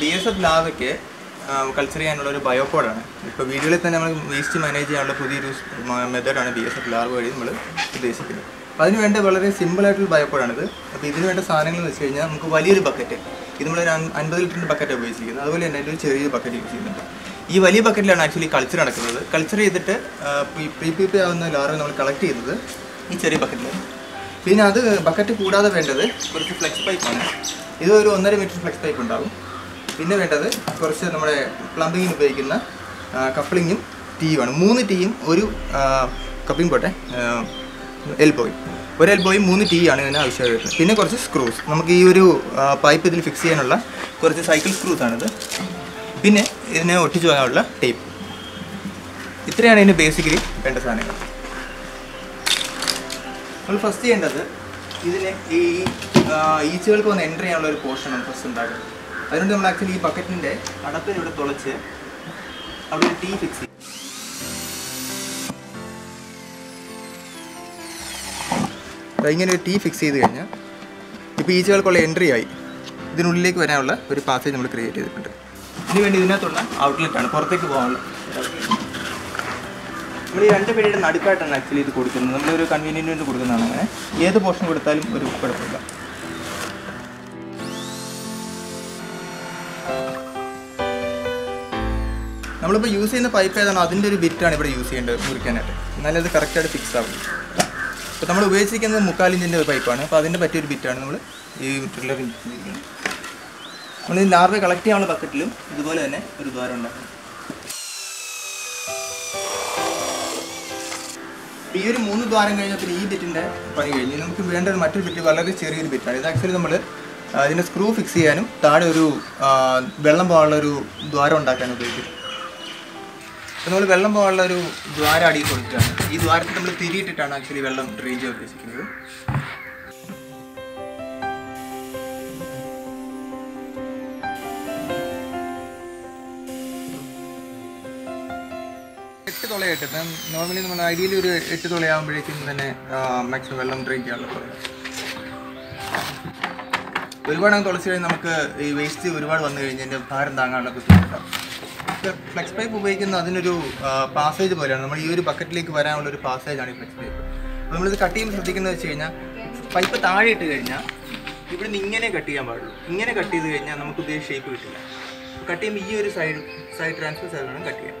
B S F ലാവയ്ക്ക് culture ചെയ്യാനുള്ള ഒരു ബയോപോഡാണ് ഇപ്പോൾ വീടുകളിൽ തന്നെ നമ്മൾ വേസ്റ്റ് മാനേജ് ചെയ്യാനുള്ള പുതിയൊരു മെത്തേഡാണ് ബി എസ് എഫ് ലാർവ് വഴി നമ്മൾ ഉദ്ദേശിക്കുന്നത്. അപ്പോൾ അതിന് വേണ്ട വളരെ സിമ്പിളായിട്ടുള്ള ബയോപോഡാണിത് അപ്പോൾ ഇതിന് വേണ്ട സാധനങ്ങൾ എന്ന് വെച്ച് കഴിഞ്ഞാൽ നമുക്ക് വലിയൊരു ബക്കറ്റ് ഇത് നമ്മളൊരു അൻ- അൻപത് ലിറ്ററിന്റെ ബക്കറ്റ് ഉപയോഗിച്ചിരിക്കുന്നത്. അതുപോലെ തന്നെ ഒരു ചെറിയ ബക്കറ്റ് യൂസ് ചെയ്യുന്നുണ്ട്. ഈ വലിയ ബക്കറ്റിലാണ് ആക്ച്വലി കൾച്ചർ നടക്കുന്നത്. കൾച്ചർ ചെയ്തിട്ട് പ്രീ പി പി ആവുന്ന ലാർവ് നമ്മൾ കളക്ട് ചെയ്തത് ഈ ചെറിയ ബക്കറ്റിൽ പിന്നെ അത് ബക്കറ്റ് കൂടാതെ വേണ്ടത് കുറച്ച് ഫ്ലെക്സ് പൈപ്പാണ് ഇത് ഒരു ഒന്നര മീറ്റർ ഫ്ലെക്സ് പൈപ്പ് ഉണ്ടാവും പിന്നെ വേണ്ടത് കുറച്ച് നമ്മുടെ പ്ലംബിങ്ങിന് ഉപയോഗിക്കുന്ന കപ്ലിങ്ങും ടീയുമാണ് മൂന്ന് ടീയും ഒരു കപ്പിംഗ് പോട്ടെ. എൽബോയും ഒരു എൽബോയും മൂന്ന് ടീ ആണ് ഇതിന് ആവശ്യമായി വരുന്നത് പിന്നെ കുറച്ച് സ്ക്രൂസ് നമുക്ക് ഈ ഒരു പൈപ്പ് ഇതിൽ ഫിക്സ് ചെയ്യാനുള്ള കുറച്ച് സൈക്കിൾ സ്ക്രൂസ് ആണിത്. പിന്നെ ഇതിനെ ഒട്ടിച്ചു പോകാനുള്ള ടേപ്പ് ഇത്രയാണ് ഇതിന് ബേസിക്കലി വേണ്ട സാധനങ്ങൾ. നമ്മൾ ഫസ്റ്റ് ചെയ്യേണ്ടത് ഇതിനെ ഈ ഈച്ചകൾക്ക് വന്ന് എന്റർ ചെയ്യാനുള്ള ഒരു പോർഷൻ ആണ് ഫസ്റ്റ് ഉണ്ടാക്കും അതുകൊണ്ട് നമ്മൾ ആക്ച്വലി ഈ ബക്കറ്റിന്റെ അടപ്പിന് ഇവിടെ തുളച്ച് അവിടെ ഒരു ടീ ഫിക്സ് ചെയ്യും. ഇങ്ങനെ ഒരു ടീ ഫിക്സ് ചെയ്ത് കഴിഞ്ഞാൽ ഇപ്പോൾ ഈച്ചകൾക്കുള്ള എൻട്രി ആയി. ഇതിനുള്ളിലേക്ക് വരാനുള്ള ഒരു പാസേജ് നമ്മൾ ക്രിയേറ്റ് ചെയ്തിട്ടുണ്ട്. ഇതിന് വേണ്ടി ഇതിനകത്തുള്ള ഔട്ട്ലെറ്റാണ് പുറത്തേക്ക് പോകാനുള്ള. നമ്മൾ ഈ രണ്ട് പേരുടെ നടുക്കായിട്ടാണ് ആക്ച്വലി ഇത് കൊടുക്കുന്നത്. നമ്മളൊരു കൺവീനിയന്റ് കൊടുക്കുന്നതാണ് അങ്ങനെ. ഏത് പോർഷൻ കൊടുത്താലും ഒരു കുഴപ്പമില്ല. നമ്മളിപ്പോൾ യൂസ് ചെയ്യുന്ന പൈപ്പ് ഏതാണോ അതിന്റെ ഒരു ബിറ്റാണ് ഇവിടെ യൂസ് ചെയ്യേണ്ടത് മുറിക്കാനായിട്ട്. എന്നാലേ അത് കറക്റ്റായിട്ട് ഫിക്സ് ആവും അപ്പോൾ നമ്മൾ ഉപയോഗിച്ചിരിക്കുന്നത് മുക്കാലിഞ്ചിന്റെ ഒരു പൈപ്പാണ് അപ്പോൾ അതിന്റെ പറ്റിയൊരു ബിറ്റാണ് നമ്മൾ ഈ ചെയ്തിരിക്കുന്നത് നമ്മൾ ഈ ലാർവ കളക്ട് ചെയ്യാനുള്ള ബക്കറ്റിലും ഇതുപോലെ തന്നെ ഒരു ദ്വാരം ഉണ്ടാക്കണം. ഈ ഒരു മൂന്ന് ദ്വാരം കഴിഞ്ഞാൽ പിന്നെ ഈ ബിറ്റിന്റെ പണി കഴിഞ്ഞ് നമുക്ക് വേണ്ട ഒരു മറ്റൊരു ബിറ്റ് വളരെ ചെറിയൊരു ബിറ്റാണ് ഇത് ആക്ച്വലി നമ്മൾ അതിന്റെ സ്ക്രൂ ഫിക്സ് ചെയ്യാനും താഴെ ഒരു വെള്ളം പോകാനുള്ള ഒരു ദ്വാരം ഉണ്ടാക്കാനും ഉപയോഗിക്കും. അപ്പോൾ നമ്മൾ വെള്ളം പോകാനുള്ള ഒരു ദ്വാരം അടിയിൽ കൊടുക്കുകയാണ് ഈ ദ്വാരത്തിൽ നമ്മൾ തിരിയിട്ടിട്ടാണ് ആക്ച്വലി വെള്ളം ഡ്രെയിൻ ചെയ്യാൻ ഉദ്ദേശിക്കുന്നത്. എട്ട് തുളയായിട്ട് നോർമലി നമ്മൾ ഐഡിയലി ഒരു എട്ട് തുളയാകുമ്പോഴേക്കും തന്നെ മാക്സിമം വെള്ളം ഡ്രെയിൻ ചെയ്യാനുള്ള തുള. ഒരുപാട് അങ്ങ് തുളച്ച് കഴിഞ്ഞാൽ നമുക്ക് ഈ വേസ്റ്റ് ഒരുപാട് വന്നു കഴിഞ്ഞാൽ ഭാരം താങ്ങാനുള്ള ബുദ്ധിമുട്ടാണ്. ഫ്ലെക്സ് പൈപ്പ് ഉപയോഗിക്കുന്ന അതിനൊരു പാസേജ് പോലെയാണ്. നമ്മൾ ഈ ഒരു ബക്കറ്റിലേക്ക് വരാനുള്ള ഒരു പാസേജാണ് ഈ ഫ്ലെക്സ് പൈപ്പ്. അപ്പോൾ നമ്മളിത് കട്ട് ചെയ്യുമ്പോൾ ശ്രദ്ധിക്കുന്നത് വെച്ച് കഴിഞ്ഞാൽ പൈപ്പ് താഴെ ഇട്ട് കഴിഞ്ഞാൽ ഇവിടെ നിന്ന് ഇങ്ങനെ കട്ട് ചെയ്യാൻ പാടുള്ളൂ. ഇങ്ങനെ കട്ട് ചെയ്ത് കഴിഞ്ഞാൽ നമുക്ക് ഉദ്ദേശിച്ച ഷേപ്പ് കിട്ടില്ല. കട്ട് ചെയ്യുമ്പോൾ ഈ ഒരു സൈഡ് സൈഡ് ട്രാൻസ്ഫർ സൈഡിലാണ് കട്ട് ചെയ്യാൻ.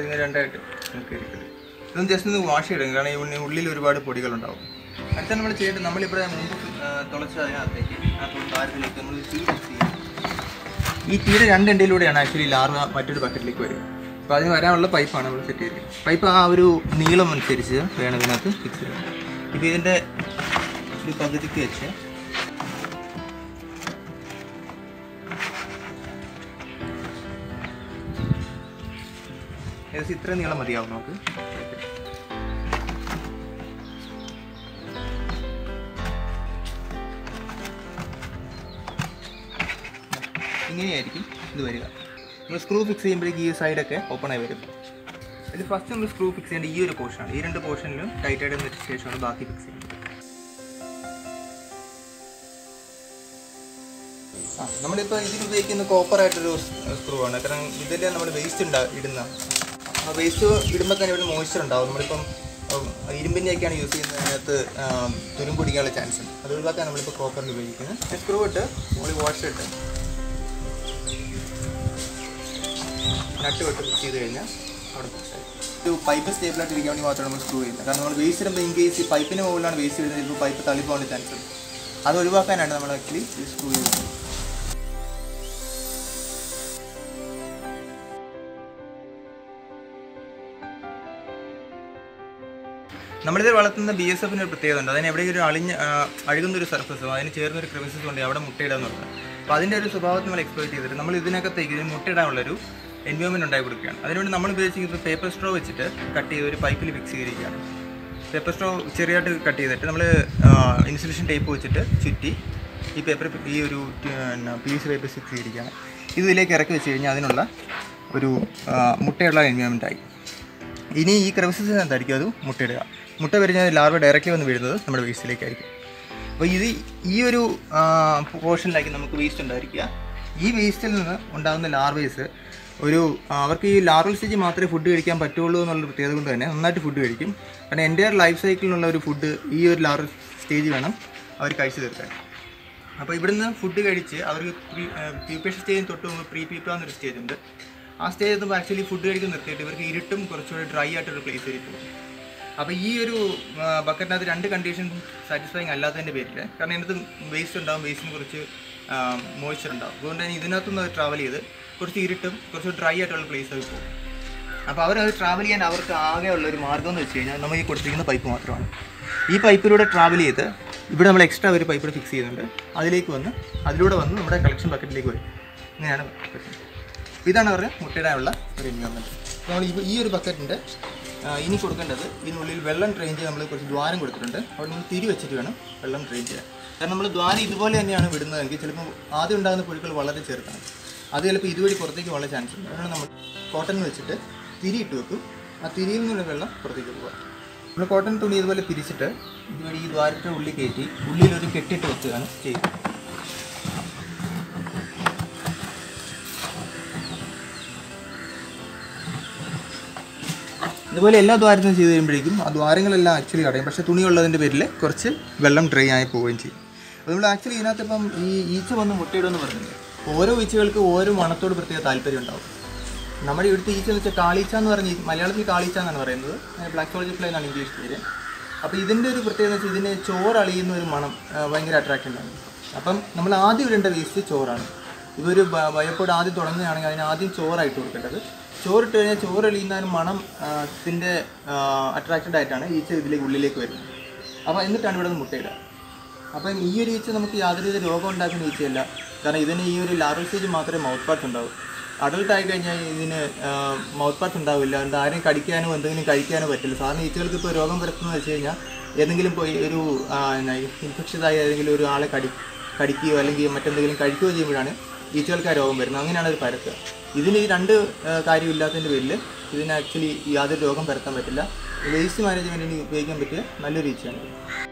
അതിങ്ങനെ രണ്ടായിട്ട് നമുക്ക് ഇരിക്കുന്നത് ഇതൊന്നും ജസ്റ്റ് ഒന്ന് വാഷ് ചെയ്യണം. കാരണം ഈ ഉള്ളിൽ ഒരുപാട് പൊടികളുണ്ടാവും. അടുത്ത നമ്മൾ ചെയ്യേണ്ടത് നമ്മളിവിടെ മുമ്പ് തുളച്ച് അതിനകത്തേക്ക് ആ നമ്മൾ ഈ തീരെ രണ്ടിലൂടെയാണ് ആക്ച്വലി ലാർവ മറ്റൊരു ബക്കറ്റിലേക്ക് വരിക. അപ്പോൾ അതിന് വരാനുള്ള പൈപ്പാണ് നമ്മൾ സെറ്റ് ചെയ്തിരിക്കുന്നത്. പൈപ്പ് ആ ഒരു നീളം അനുസരിച്ച് വേണം ഇതിനകത്ത് ഫിക്സ് ചെയ്യാം ഇത് ഇതിന്റെ ഒരു പകുതിക്ക് വെച്ച് ഏകദേശം ഇത്ര നീളം മതിയാവും നമുക്ക്. ഇങ്ങനെയായിരിക്കും ഇത് വരിക. നമ്മൾ സ്ക്രൂ ഫിക്സ് ചെയ്യുമ്പോഴേക്ക് ഈ സൈഡൊക്കെ ഓപ്പൺ ആയി വരും. ഇത് ഫസ്റ്റ് നമ്മൾ സ്ക്രൂ ഫിക്സ് ചെയ്യേണ്ട ഈ ഒരു പോർഷനാണ് ഈ രണ്ട് പോർഷനിലും ടൈറ്റ് ആയിട്ട് വെച്ച ശേഷമാണ് ബാക്കി ഫിക്സ് ചെയ്യുന്നത്. നമ്മളിപ്പോൾ ഇതിൽ ഉപയോഗിക്കുന്ന കോപ്പർ ആയിട്ടൊരു സ്ക്രൂ ആണ്. കാരണം ഇതിൽ നമ്മൾ വേസ്റ്റ് ഉണ്ടാ ഇടുന്ന വേസ്റ്റ് ഇടുമ്പോൾ തന്നെ ഇവിടെ മോയ്സ്ചർ ഉണ്ടാവും. നമ്മളിപ്പം ഇരുമ്പിന്റെയൊക്കെയാണ് യൂസ് ചെയ്യുന്നത് അതിനകത്ത് തുരുമ്പ് പിടിക്കാനുള്ള ചാൻസ് ഉണ്ട്. അത് ഒഴിവാക്കാൻ നമ്മളിപ്പോൾ കോപ്പറിൽ ഉപയോഗിക്കുന്നത് സ്ക്രൂ ഇട്ട് മുകളിൽ വാഷ് ഇട്ട്. നട്ട് വിട്ട് ചെയ്ത് കഴിഞ്ഞാൽ അവിടെ ഒരു പൈപ്പ് സ്റ്റേബിളായിട്ട് ഇരിക്കാൻ വേണ്ടി മാത്രമാണ് നമ്മൾ സ്ക്രൂ ചെയ്യുന്നത്. കാരണം നമ്മൾ വേസ്റ്റ് ഇടുമ്പോൾ ഇൻ കേസ് ഈ പൈപ്പിന് മുകളിലാണ് വേസ്റ്റ് ഇടുന്നത് ചിലപ്പോൾ പൈപ്പ് തള്ളിപ്പോകാനുള്ള ചാൻസ് ഉണ്ട്. അത് ഒഴിവാക്കാനാണ് നമ്മൾ ആക്ച്വലി സ്ക്രൂ ചെയ്യുന്നത്. നമ്മളിത് വളർത്തുന്ന ബി എസ് എഫിന് ഒരു പ്രത്യേകത ഉണ്ട്. അതിന് എവിടെ ഒരു അളിഞ്ഞ അഴുകുന്ന ഒരു സർഫസും അതിന് ചേർന്നൊരു ക്രിമിസസ് ഉണ്ട് അവിടെ മുട്ടയിടാന്ന് പറഞ്ഞത് അപ്പോൾ അതിന്റെ ഒരു സ്വഭാവത്തെ നമ്മൾ എക്സ്പ്ലോയിറ്റ് ചെയ്തിട്ട് നമ്മൾ ഇതിനകത്തേക്ക് ഇതിന് മുട്ടയിടാനുള്ളൊരു എൻവയോൺമെന്റ് ഉണ്ടാക്കി കൊടുക്കുകയാണ്. അതിനുവേണ്ടി നമ്മൾ ഉപയോഗിച്ചിരിക്കുന്നത് പേപ്പർ സ്ട്രോ വെച്ചിട്ട് കട്ട് ചെയ്ത് ഒരു പൈപ്പിൽ ഫിക്സ് ചെയ്തിരിക്കുകയാണ്. പേപ്പർ സ്ട്രോ ചെറിയായിട്ട് കട്ട് ചെയ്തിട്ട് നമ്മൾ ഇൻസുലേഷൻ ടേപ്പ് വെച്ചിട്ട് ചുറ്റി ഈ പേപ്പർ ഈ ഒരു പി സി പേപ്പർ ഫിക്സ് ചെയ്തിരിക്കുകയാണ്. ഇത് ഇതിലേക്ക് ഇറക്കി വെച്ച് കഴിഞ്ഞാൽ അതിനുള്ള ഒരു മുട്ടയുള്ള എൻവയോൺമെന്റ് ആയി. ഇനി ഈ ക്രവിസസിനകത്തായിരിക്കും അത് മുട്ടയിടുക? മുട്ട വിരിഞ്ഞ ലാർവ ഡയറക്റ്റ്ലി വന്ന് വീഴുന്നത് നമ്മുടെ വേസ്റ്റിലേക്കായിരിക്കും അപ്പോൾ ഇത് ഈ ഒരു പോർഷനിലായിരിക്കും നമുക്ക് വേസ്റ്റ് ഉണ്ടായിരിക്കുക. ഈ വേസ്റ്റിൽ നിന്ന് ഉണ്ടാകുന്ന ലാർവേസ് ഒരു അവർക്ക് ഈ ലാർവൽ സ്റ്റേജ് മാത്രമേ ഫുഡ് കഴിക്കാൻ പറ്റുള്ളൂ എന്നുള്ള പ്രത്യേകത കൊണ്ട് തന്നെ നന്നായിട്ട് ഫുഡ് കഴിക്കും. കാരണം എന്റെ ലൈഫ് സൈക്കിളിലുള്ള ഒരു ഫുഡ് ഈ ഒരു ലാർവൽ സ്റ്റേജ് വേണം അവർ കഴിച്ചു തീർക്കാൻ. അപ്പോൾ ഇവിടുന്ന് ഫുഡ് കഴിച്ച് അവർക്ക് പ്യൂപ്പേഷൻ സ്റ്റേജിന് തൊട്ട് മുമ്പ് പ്രീ പീപ്പ എന്നൊരു സ്റ്റേജ് ഉണ്ട്. ആ സ്റ്റേജ് എത്തുമ്പോൾ ആക്ച്വലി ഫുഡ് കഴിക്കാൻ നിർത്തിയിട്ട് ഇവർക്ക് ഇരുട്ടും കുറച്ചുകൂടി ഡ്രൈ ആയിട്ടൊരു പ്ലേസ് ആയിരിക്കും അപ്പോൾ ഈ ഒരു ബക്കറ്റിനകത്ത് രണ്ട് കണ്ടീഷൻ സാറ്റിസ്ഫൈങ് അല്ലാത്തതിന്റെ പേരിൽ കാരണം ഇതിനകത്ത് വേസ്റ്റ് ഉണ്ടാവും വേസ്റ്റിന് കുറച്ച് മോയ്സ്ചർ ഉണ്ടാവും. അതുകൊണ്ട് തന്നെ ഇതിനകത്തുനിന്ന് ട്രാവൽ ചെയ്ത് കുറച്ച് ഇരുട്ടും കുറച്ച് ഡ്രൈ ആയിട്ടുള്ള പ്ലേസ് ആയി പോകും. അപ്പോൾ അവരത് ട്രാവൽ ചെയ്യാൻ അവർക്ക് ആകെ ഒരു മാർഗം എന്ന് വെച്ച് കഴിഞ്ഞാൽ നമ്മൾ ഈ കൊടുത്തിരിക്കുന്ന പൈപ്പ് മാത്രമാണ്. ഈ പൈപ്പിലൂടെ ട്രാവൽ ചെയ്ത് ഇവിടെ നമ്മൾ എക്സ്ട്രാ ഒരു പൈപ്പ് ഫിക്സ് ചെയ്യുന്നുണ്ട്. അതിലേക്ക് വന്ന് അതിലൂടെ വന്ന് നമ്മുടെ കളക്ഷൻ ബക്കറ്റിലേക്ക് വരും. ഇങ്ങനെയാണ് ഇതാണ് അവരുടെ മുട്ടയിടാനുള്ള ഒരു എൻവയോൺമെന്റ് നമ്മൾ ഈ ഒരു ബക്കറ്റിന്റെ ഇനി കൊടുക്കേണ്ടത് ഇതിനുള്ളിൽ വെള്ളം ഡ്രെയിൻ ചെയ്യാൻ നമ്മൾ കുറച്ച് ദ്വാരം കൊടുത്തിട്ടുണ്ട്. അവിടെ നമ്മൾ തിരി വെച്ചിട്ട് വേണം വെള്ളം ഡ്രെയിൻ ചെയ്യാൻ. കാരണം നമ്മൾ ദ്വാരം ഇതുപോലെ തന്നെയാണ് വിടുന്നതെങ്കിൽ ചിലപ്പോൾ ആദ്യം ഉണ്ടാകുന്ന പുഴുക്കൾ വളരെ ചെറുതാണ്. അത് ചിലപ്പോൾ ഇതുവഴി പുറത്തേക്ക് വളരെ ചാൻസ് ഉണ്ട്. അതുകൊണ്ട് നമ്മൾ കോട്ടൺ വെച്ചിട്ട് തിരി ഇട്ട് വെക്കും. ആ തിരിയിൽ നിന്നുള്ള വെള്ളം പുറത്തേക്ക് പോകുക നമ്മൾ കോട്ടൺ തുണി ഇതുപോലെ പിരിച്ചിട്ട് ഇതുവഴി ഈ ദ്വാരത്തിന്റെ ഉള്ളിൽ കയറ്റി ഉള്ളിൽ ഒരു കെട്ടിട്ട് വെക്കുകയാണ് ചെയ്യുന്നത്. ഇതുപോലെ എല്ലാ ദ്വാരത്തിനും ചെയ്ത് കഴിയുമ്പോഴേക്കും ആ ദ്വാരങ്ങളെല്ലാം ആക്ച്വലി അടയും. പക്ഷേ തുണിയുള്ളതിന്റെ പേരിൽ കുറച്ച് വെള്ളം ഡ്രൈ ആയി പോവുകയും ചെയ്യും. അപ്പോൾ നമ്മൾ ആക്ച്വലി ഇതിനകത്ത് ഇപ്പം ഈ ഈച്ച വന്ന് മുട്ടയിടുമെന്ന് പറഞ്ഞില്ലേ? ഓരോ ഈച്ചകൾക്ക് ഓരോ മണത്തോട് പ്രത്യേക താല്പര്യം ഉണ്ടാവും. നമ്മുടെ ഇവിടുത്തെ ഈച്ച എന്ന് വെച്ചാൽ കാളീച്ച എന്ന് പറഞ്ഞ മലയാളത്തിൽ കാളീച്ച എന്നാണ് പറയുന്നത്. ബ്ലാക്ക് സോൾജർ ഫ്ലൈ എന്നാണ് ഇംഗ്ലീഷ് പേര്. അപ്പോൾ ഇതിന്റെ ഒരു പ്രത്യേകത വെച്ചാൽ ഇതിന് ചോറളിയുന്ന ഒരു മണം ഭയങ്കര അട്രാക്റ്റീവ് ആണ് അപ്പം നമ്മൾ ആദ്യം ഇടേണ്ട വേസ്റ്റ് ചോറാണ്. ഇതൊരു ബയോപ്പോഡ് ആദ്യം തുടങ്ങുകയാണെങ്കിൽ അതിന് ആദ്യം ചോറായിട്ട് കൊടുക്കേണ്ടത് ചോറിട്ട് കഴിഞ്ഞാൽ ചോറളിയുന്ന ഒരു മണം ഇതിന്റെ അട്രാക്റ്റഡ് ആയിട്ടാണ് ഈച്ച ഇതിലേക്ക് ഉള്ളിലേക്ക് വരുന്നത്. അപ്പോൾ എന്നിട്ടാണ് ഇവിടെ നിന്ന് മുട്ടയിടുക. അപ്പം ഈ ഒരു ഈച്ച നമുക്ക് യാതൊരുവിധ രോഗം ഉണ്ടാക്കുന്ന ഈച്ചയല്ല. കാരണം ഇതിന് ഈ ഒരു ലാർവൽ സ്റ്റേജ് മാത്രമേ മൗത്ത് പാർട്സ് ഉണ്ടാവൂ. അഡൾട്ട് ആയി കഴിഞ്ഞാൽ ഇതിന് മൗത്ത് പാർട്സ് ഉണ്ടാവില്ല. എന്താ ആരെയും കടിക്കാനോ എന്തെങ്കിലും കഴിക്കാനോ പറ്റില്ല. സാധാരണ ഈച്ചകൾക്ക് ഇപ്പോൾ രോഗം പരത്തുന്നത് വെച്ച് കഴിഞ്ഞാൽ ഏതെങ്കിലും പോയി ഒരു ഇൻഫെക്ഷ്യസ് ആയ ഏതെങ്കിലും ഒരു ആളെ കടി കടിക്കുകയോ അല്ലെങ്കിൽ മറ്റെന്തെങ്കിലും കഴിക്കുകയോ ചെയ്യുമ്പോഴാണ് ഈച്ചകൾക്ക് ആ രോഗം വരുന്നത്. അങ്ങനെയാണ് അത് പരത്തുക ഇതിന് ഈ രണ്ട് കാര്യം കാര്യമില്ലാത്തതിന്റെ പേരിൽ ഇതിന് ആക്ച്വലി യാതൊരു രോഗം പരത്താൻ പറ്റില്ല. വേസ്റ്റ് മാനേജ്മെന്റിന് ഉപയോഗിക്കാൻ പറ്റിയ നല്ലൊരു ഈച്ചയാണ്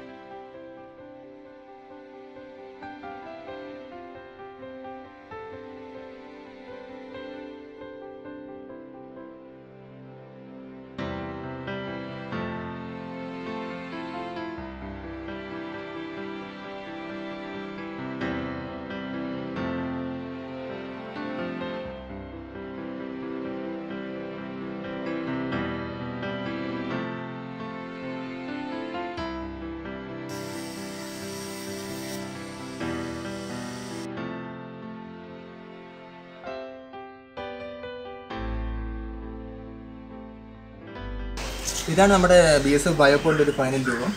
ഇതാണ് നമ്മുടെ ബി എസ് എഫ് ബയോപോളിന്റെ ഒരു ഫൈനൽ രൂപം.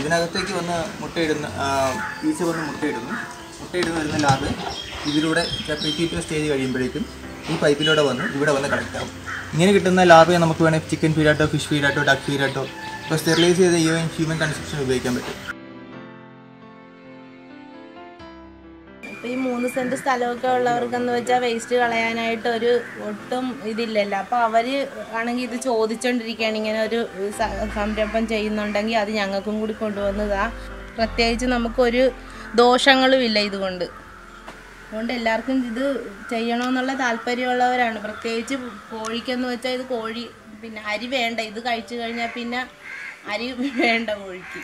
ഇതിനകത്തേക്ക് വന്ന് മുട്ടയിടുന്ന ഈച്ച വന്ന് മുട്ടയിടുന്നു. മുട്ടയിടുന്ന വരുന്ന ലാബ് ഇതിലൂടെ പ്രീറ്റീറ്റർ സ്റ്റേജ് കഴിയുമ്പോഴേക്കും ഈ പൈപ്പിലൂടെ വന്ന് ഇവിടെ വന്ന് കണക്ട് ആവും. ഇങ്ങനെ കിട്ടുന്ന ലാബിനെ നമുക്ക് വേണമെങ്കിൽ ചിക്കൻ ഫീഡായിട്ടോ ഫിഷ് ഫീഡായിട്ടോ ഡക്ക് ഫീഡായിട്ടോ ഇപ്പോൾ സ്റ്റെറിലൈസ് ചെയ്ത ഈ ഹ്യൂമൻ കൺസ്ട്രക്ഷൻ ഉപയോഗിക്കാൻ പറ്റും. സെന്റ് സ്ഥലമൊക്കെ ഉള്ളവർക്കെന്ന് വെച്ചാൽ വേസ്റ്റ് കളയാനായിട്ട് ഒരു ഒട്ടും ഇതില്ലല്ലോ. അപ്പോൾ അവർ ആണെങ്കിൽ ഇത് ചോദിച്ചോണ്ടിരിക്കുകയാണ് ഇങ്ങനെ ഒരു സംരംഭം ചെയ്യുന്നുണ്ടെങ്കിൽ അത് ഞങ്ങൾക്കും കൂടി കൊണ്ടുവന്നതാ. പ്രത്യേകിച്ച് നമുക്കൊരു ദോഷങ്ങളും ഇല്ല ഇതുകൊണ്ട്. അതുകൊണ്ട് എല്ലാവർക്കും ഇത് ചെയ്യണമെന്നുള്ള താല്പര്യമുള്ളവരാണ്. പ്രത്യേകിച്ച് കോഴിക്കെന്ന് വെച്ചാൽ ഇത് കോഴി പിന്നെ അരി വേണ്ട. ഇത് കഴിച്ചു കഴിഞ്ഞാൽ പിന്നെ അരി വേണ്ട കോഴിക്ക്.